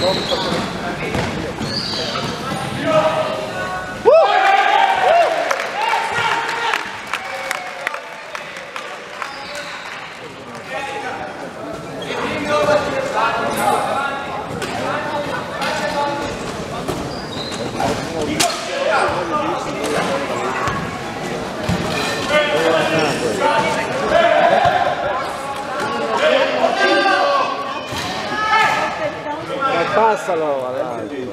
Vamos salve valeu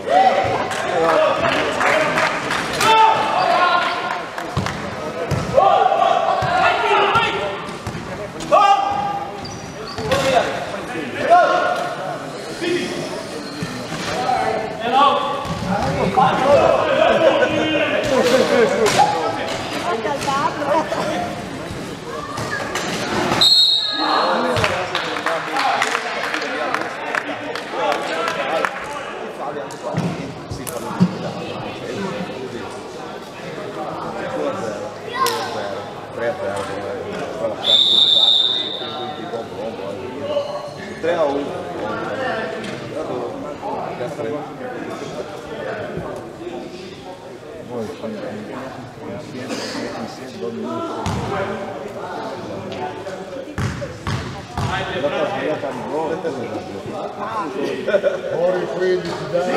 Fuori 15 dai.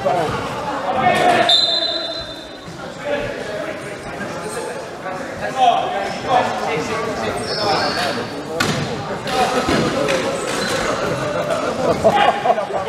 から。Ha ha ha ha!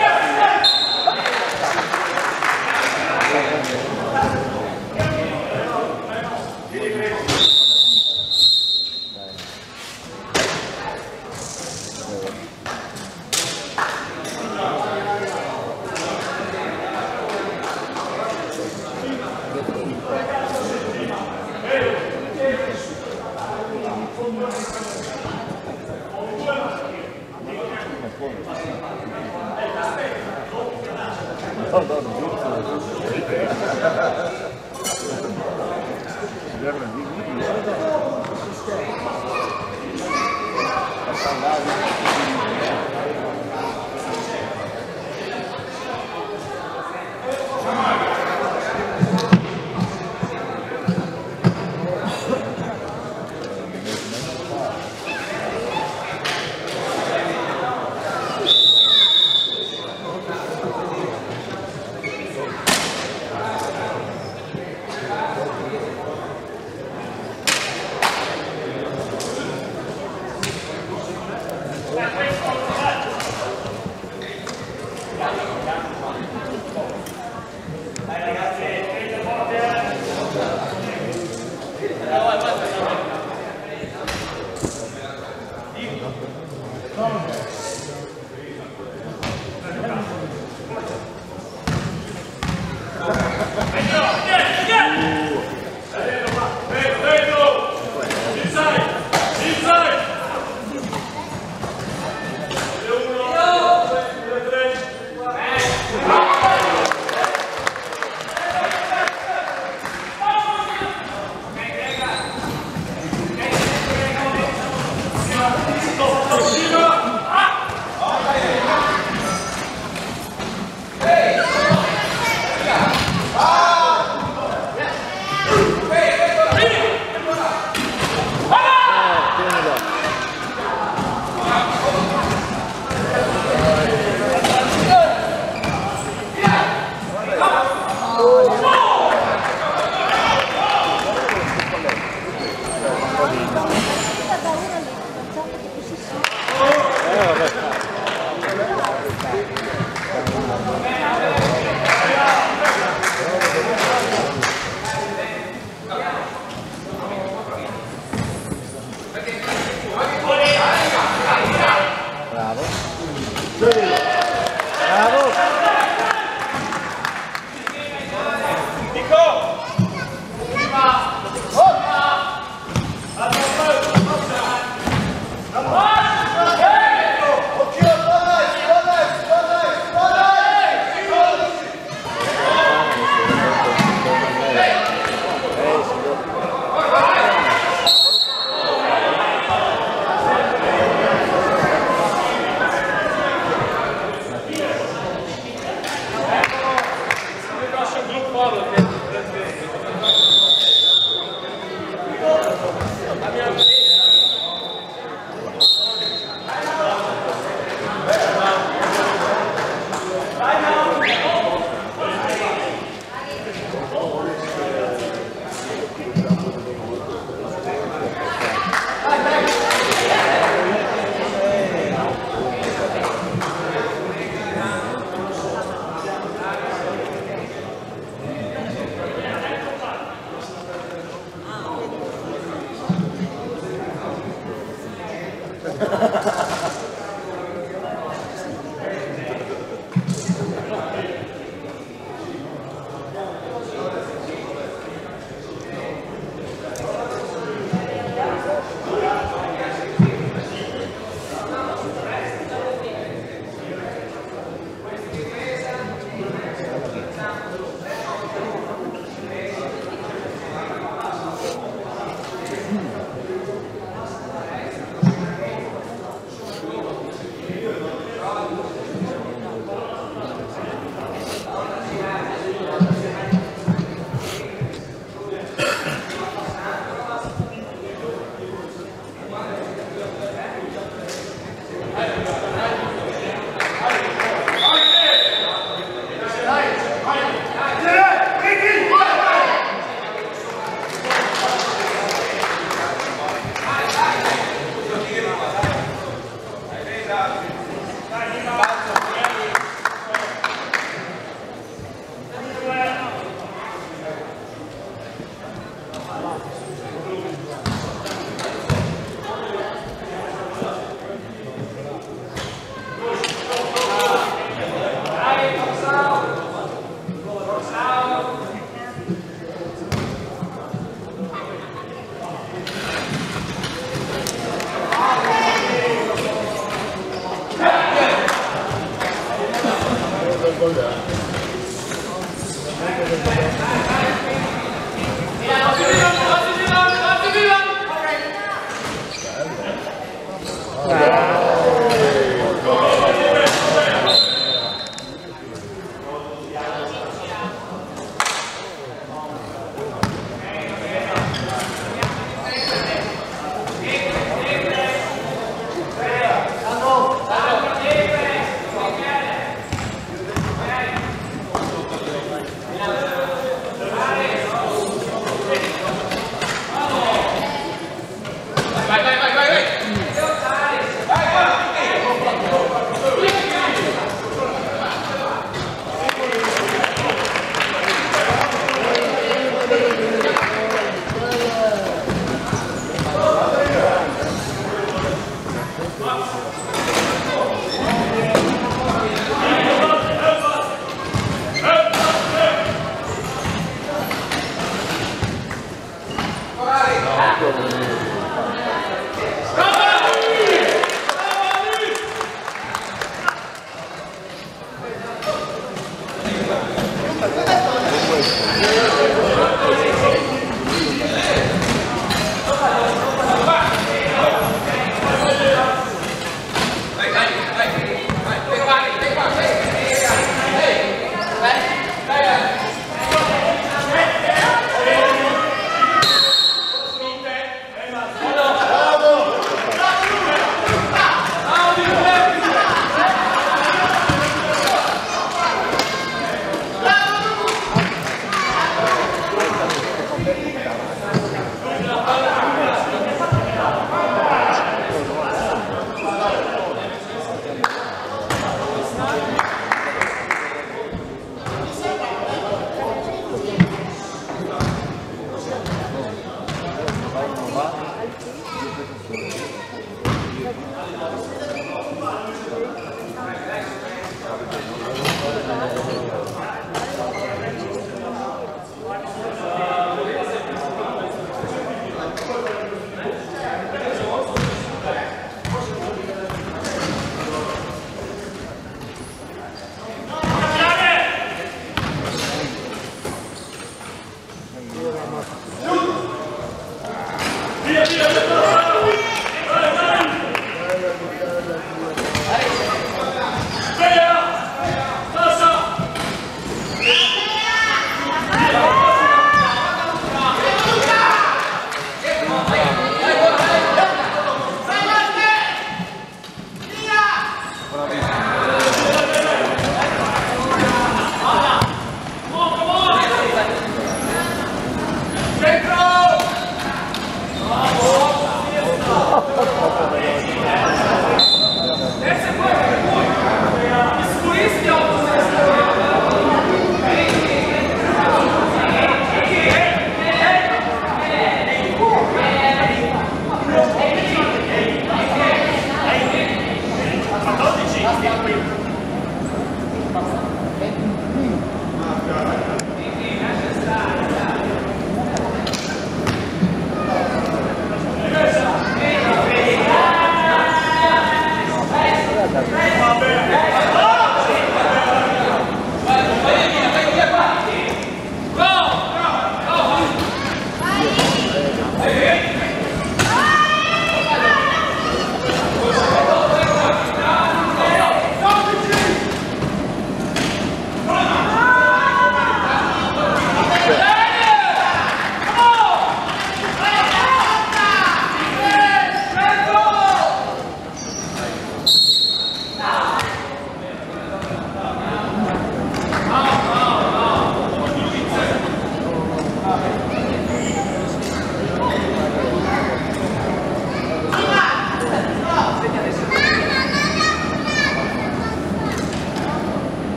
soda.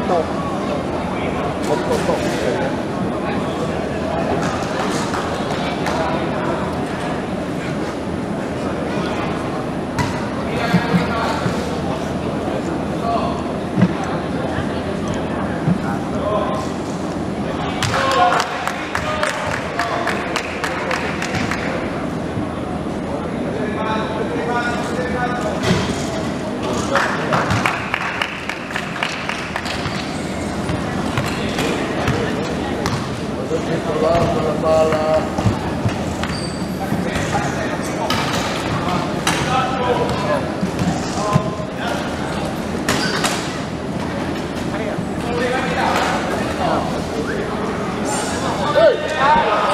都懂。Dai